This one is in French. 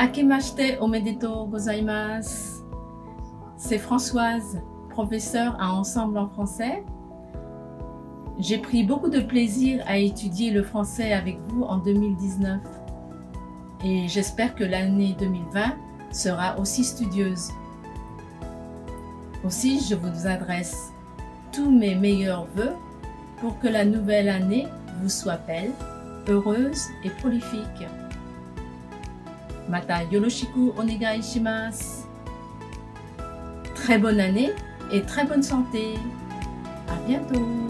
Akemashite omedeto gozaimasu. C'est Françoise, professeure à Ensemble en français. J'ai pris beaucoup de plaisir à étudier le français avec vous en 2019 et j'espère que l'année 2020 sera aussi studieuse. Aussi, je vous adresse tous mes meilleurs voeux pour que la nouvelle année vous soit belle, heureuse et prolifique. Mata yoroshiku onegai shimasu. Très bonne année et très bonne santé. À bientôt.